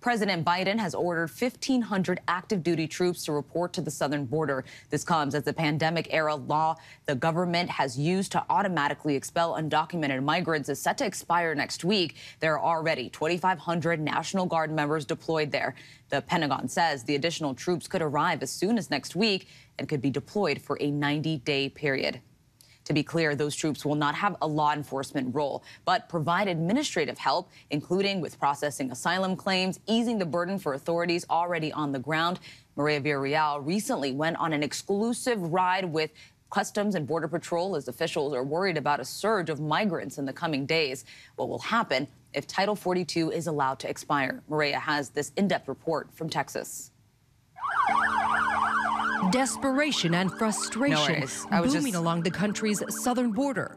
President Biden has ordered 1,500 active duty troops to report to the southern border. This comes as the pandemic era law the government has used to automatically expel undocumented migrants is set to expire next week. There are already 2,500 National Guard members deployed there. The Pentagon says the additional troops could arrive as soon as next week and could be deployed for a 90 day period. To be clear, those troops will not have a law enforcement role, but provide administrative help, including with processing asylum claims, easing the burden for authorities already on the ground. Mireya Villarreal recently went on an exclusive ride with Customs and Border Patrol as officials are worried about a surge of migrants in the coming days. What will happen if Title 42 is allowed to expire? Mireya has this in depth report from Texas. Desperation and frustration no booming just... along the country's southern border.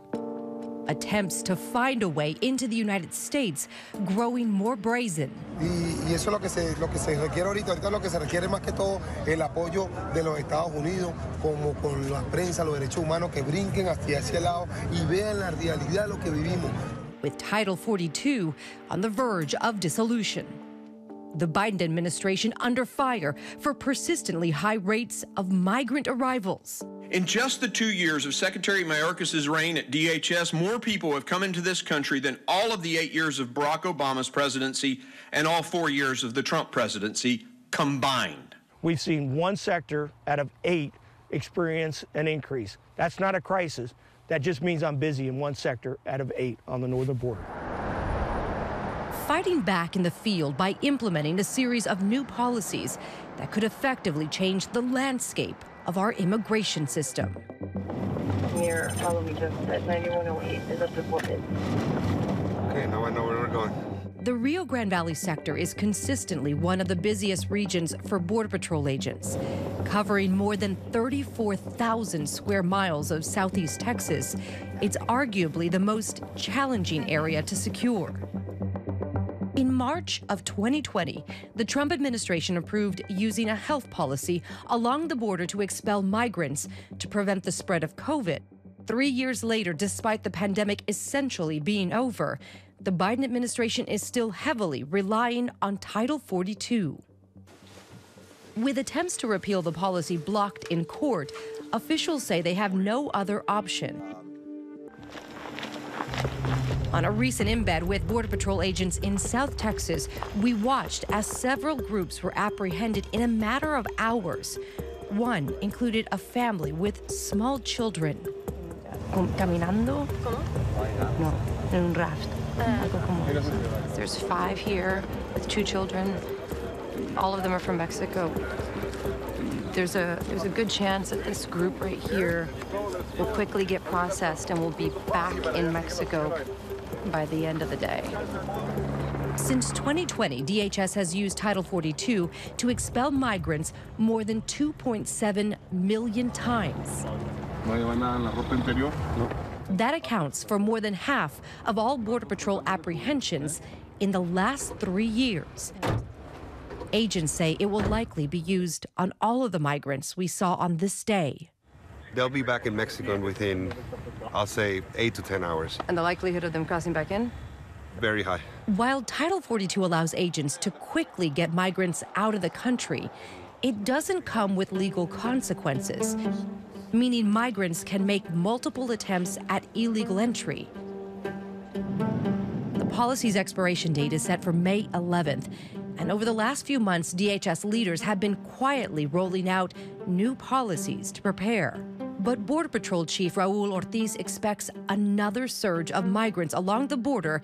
Attempts to find a way into the United States growing more brazen. Y, y eso es lo que, se, lo que se requiere ahorita. Ahorita lo que se requiere más que todo el apoyo de los Estados Unidos, como con la prensa, los derechos humanos, que brinquen hacia ese lado y vean la realidad de lo que vivimos. With Title 42 on the verge of dissolution the Biden administration under fire for persistently high rates of migrant arrivals. In just the two years of Secretary Mayorkas' reign at DHS, more people have come into this country than all of the eight years of Barack Obama's presidency and all four years of the Trump presidency combined. We've seen one sector out of eight experience an increase. That's not a crisis. That just means I'm busy in one sector out of eight on the northern border fighting back in the field by implementing a series of new policies that could effectively change the landscape of our immigration system. Here, follow me just at 9108 is up reported. Okay, now I know where we're going. The Rio Grande Valley sector is consistently one of the busiest regions for Border Patrol agents, covering more than 34,000 square miles of southeast Texas. It's arguably the most challenging area to secure. In March of 2020, the Trump administration approved using a health policy along the border to expel migrants to prevent the spread of COVID. Three years later, despite the pandemic essentially being over, the Biden administration is still heavily relying on Title 42. With attempts to repeal the policy blocked in court, officials say they have no other option. On a recent embed with Border Patrol agents in South Texas, we watched as several groups were apprehended in a matter of hours. One included a family with small children. Caminando? No, en un raft. Ah. There's five here with two children. All of them are from Mexico. There's a there's a good chance that this group right here will quickly get processed and will be back in Mexico by the end of the day. Since 2020, DHS has used Title 42 to expel migrants more than 2.7 million times. That accounts for more than half of all Border Patrol apprehensions in the last three years. Agents say it will likely be used on all of the migrants we saw on this day. They'll be back in Mexico within, I'll say, eight to 10 hours. And the likelihood of them crossing back in? Very high. While Title 42 allows agents to quickly get migrants out of the country, it doesn't come with legal consequences, meaning migrants can make multiple attempts at illegal entry. The policy's expiration date is set for May 11th, and over the last few months, DHS leaders have been quietly rolling out new policies to prepare. But Border Patrol Chief Raul Ortiz expects another surge of migrants along the border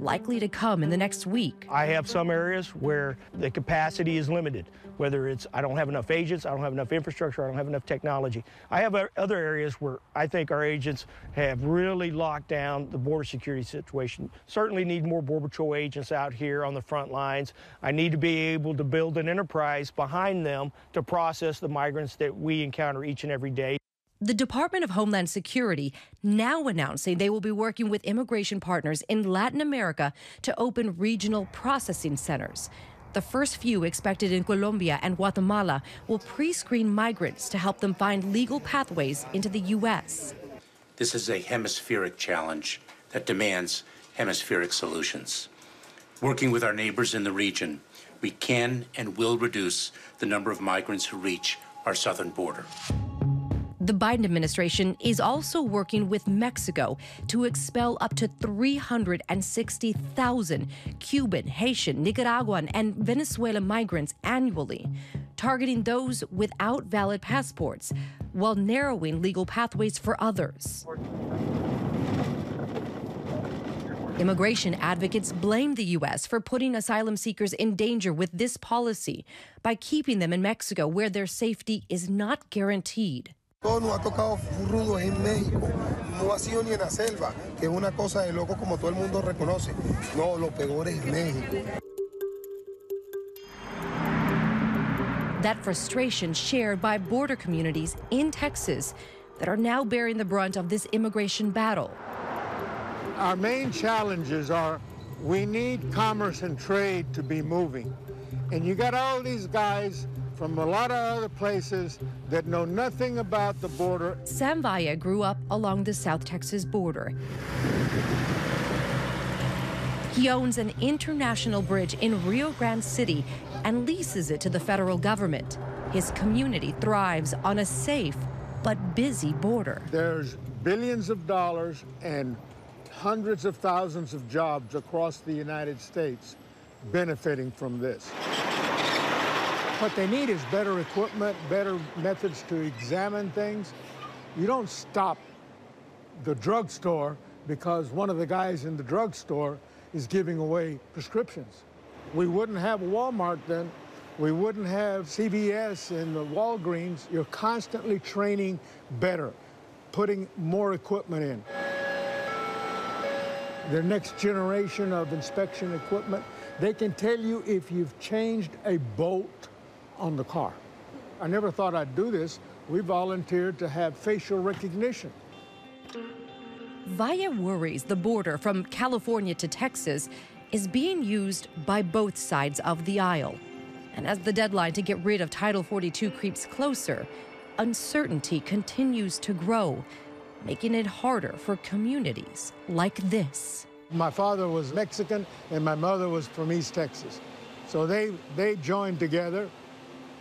likely to come in the next week. I have some areas where the capacity is limited, whether it's I don't have enough agents, I don't have enough infrastructure, I don't have enough technology. I have uh, other areas where I think our agents have really locked down the border security situation. Certainly need more Border Patrol agents out here on the front lines. I need to be able to build an enterprise behind them to process the migrants that we encounter each and every day. The Department of Homeland Security now announcing they will be working with immigration partners in Latin America to open regional processing centers. The first few expected in Colombia and Guatemala will pre screen migrants to help them find legal pathways into the U.S. This is a hemispheric challenge that demands hemispheric solutions. Working with our neighbors in the region, we can and will reduce the number of migrants who reach our southern border. The Biden administration is also working with Mexico to expel up to 360,000 Cuban, Haitian, Nicaraguan, and Venezuelan migrants annually, targeting those without valid passports while narrowing legal pathways for others. Immigration advocates blame the U.S. for putting asylum seekers in danger with this policy by keeping them in Mexico where their safety is not guaranteed. Todo nos ha tocado rudo en México, no ha sido ni en la selva, que es una cosa de loco como todo el mundo reconoce. No, lo peor es México. That frustration shared by border communities in Texas that are now bearing the brunt of this immigration battle. Our main challenges are we need commerce and trade to be moving. And you got all these guys from a lot of other places that know nothing about the border. Sam Vaya grew up along the South Texas border. He owns an international bridge in Rio Grande City and leases it to the federal government. His community thrives on a safe but busy border. There's billions of dollars and hundreds of thousands of jobs across the United States benefiting from this. What they need is better equipment, better methods to examine things. You don't stop the drugstore because one of the guys in the drugstore is giving away prescriptions. We wouldn't have Walmart then. We wouldn't have CVS and the Walgreens. You're constantly training better, putting more equipment in. The next generation of inspection equipment, they can tell you if you've changed a bolt on the car. I never thought I'd do this. We volunteered to have facial recognition. Vaya worries the border from California to Texas is being used by both sides of the aisle. And as the deadline to get rid of Title 42 creeps closer, uncertainty continues to grow, making it harder for communities like this. My father was Mexican and my mother was from East Texas. So they, they joined together,